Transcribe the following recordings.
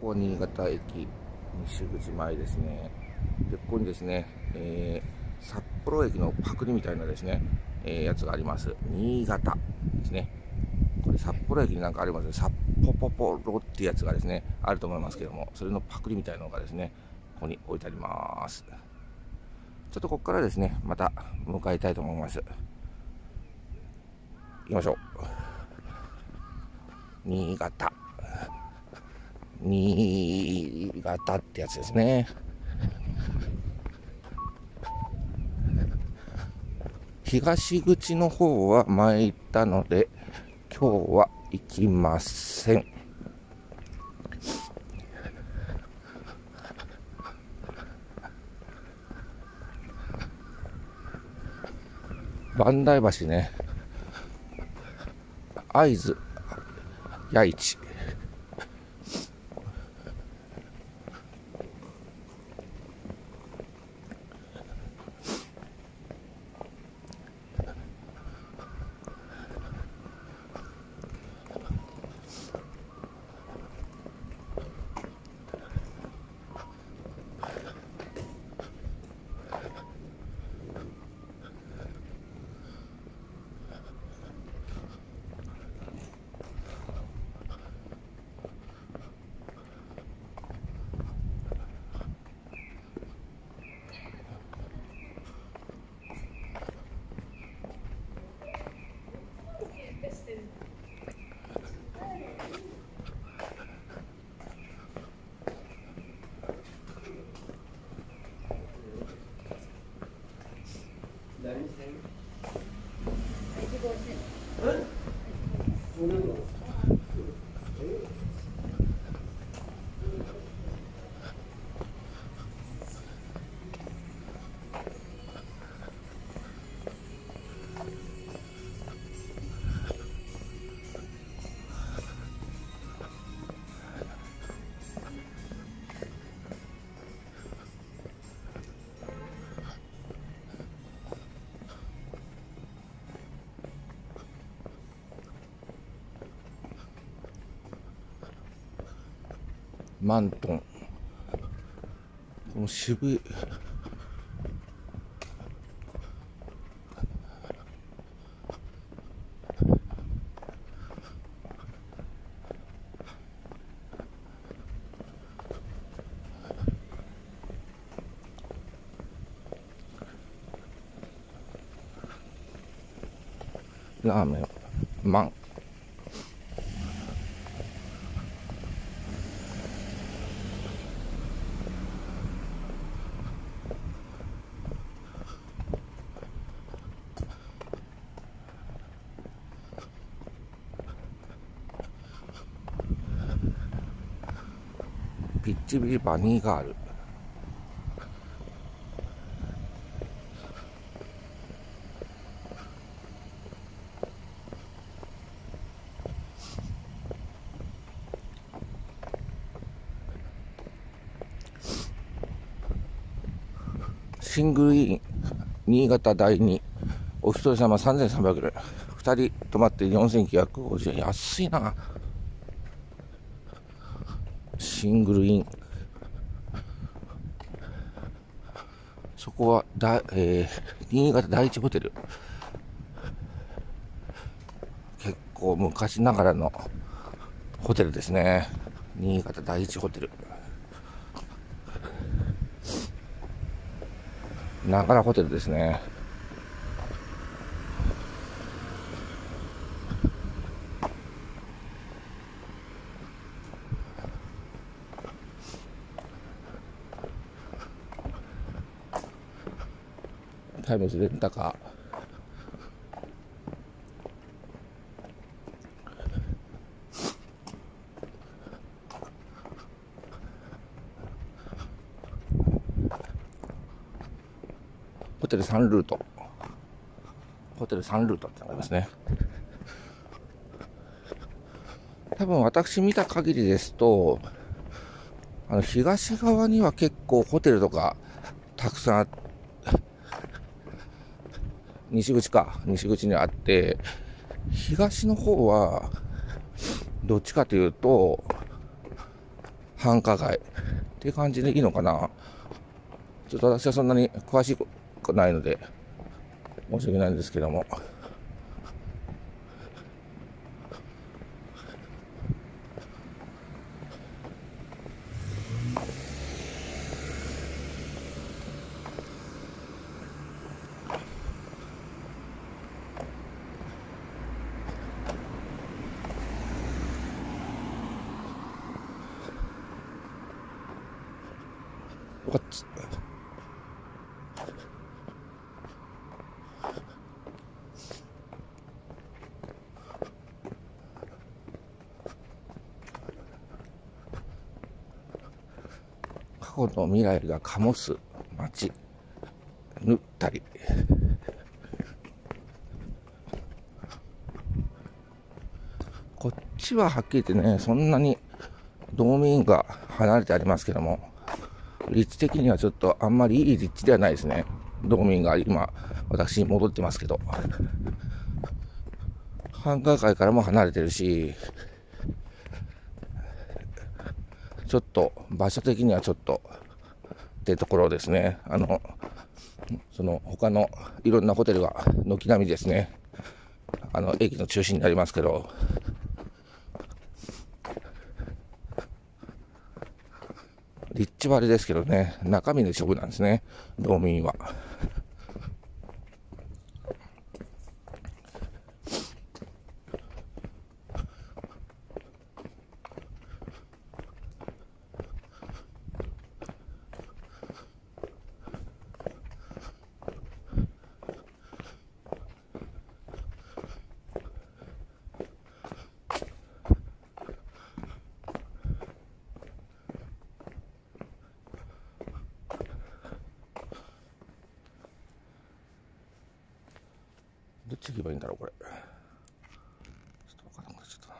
ここ新潟駅西口前ですね。で、ここにですね、えー、札幌駅のパクリみたいなですね、えー、やつがあります。新潟ですね。これ札幌駅になんかありますね。札ポポポロっていうやつがですね、あると思いますけども、それのパクリみたいなのがですね、ここに置いてあります。ちょっとここからですね、また向かいたいと思います。行きましょう。新潟。新潟ってやつですね。東口の方は前行ったので、今日は行きません。万代橋ね、会津、八市。マントン。この渋い。ラーメン。マン。ピッチビリバニーガールシングルイン新潟第2お一人様3300円2人泊まって4950円。安いな。シングルイン。そこはだ、えー、新潟第一ホテル。結構昔ながらのホテルですね。新潟第一ホテル。ながらホテルですね。タイムズレンタカー。ホテル3ルート。ホテル3ルートってのがありますね。多分私見た限りですとあの東側には結構ホテルとかたくさんあって西口か、西口にあって、東の方は、どっちかというと、繁華街。っていう感じでいいのかな。ちょっと私はそんなに詳しくないので、申し訳ないんですけども。過去と未来が醸す街。縫ったり。こっちははっきり言ってねそんなに道民が離れてありますけども。立地的にはちょっとあんまりいい立地ではないですね道民が今私に戻ってますけど繁華街からも離れてるしちょっと場所的にはちょっとってところですね。あの、その他のいろんなホテルが軒並みですね。あの、駅の中心になりますけど、立地はあれですけどね、中身の一部なんですね、道民は。どっち行けばいいんだろうこれちょっと分からなくなっちゃったな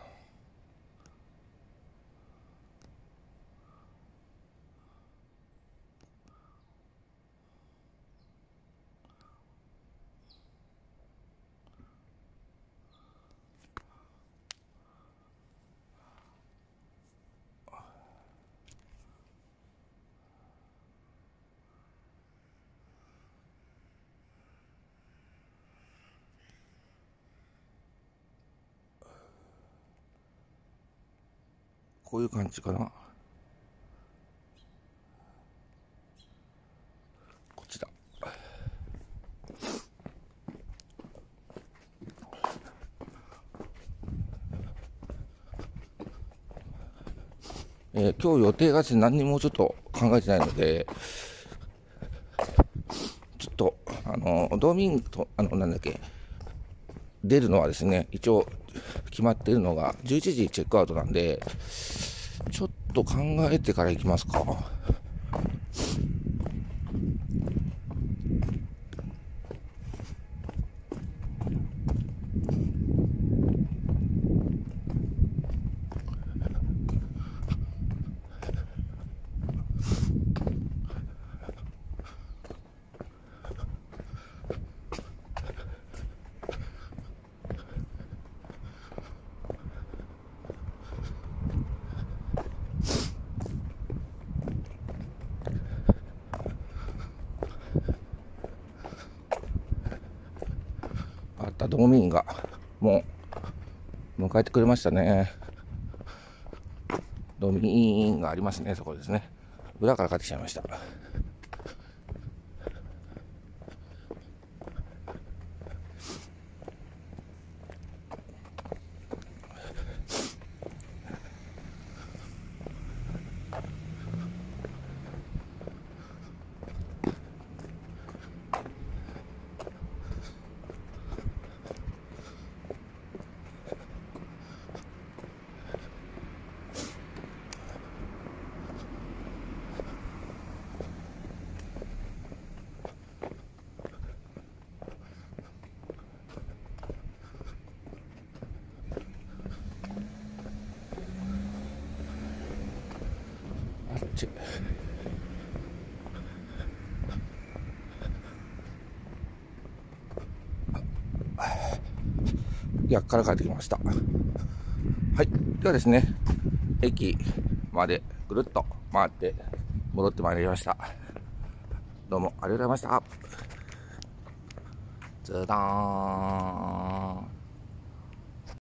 こういう感じかな。こっちだ。えー、今日予定が何にもちょっと考えてないので、ちょっと、あの、道民と、あの、なんだっけ、出るのはですね、一応決まっているのが11時チェックアウトなんで、ちょっと考えてから行きますか。道民がもう迎えてくれましたね。道民がありますねそこですね。裏から帰ってきちゃいました。ち。役から帰ってきました。はい。ではですね駅までぐるっと回って戻ってまいりました。どうもありがとうございました。ズダーン。